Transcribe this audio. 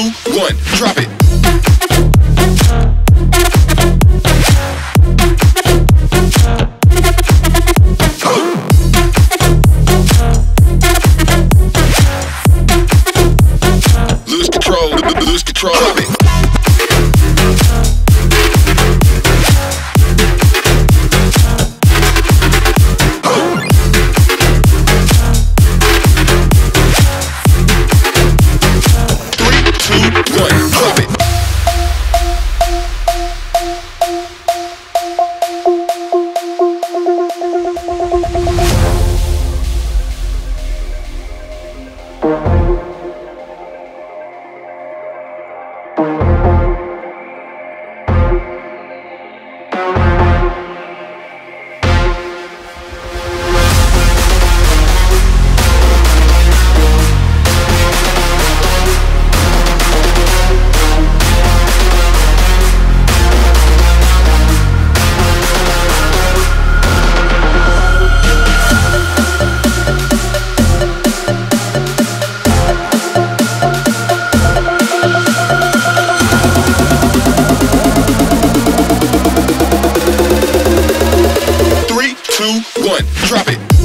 two, one, drop it. two, one, drop it.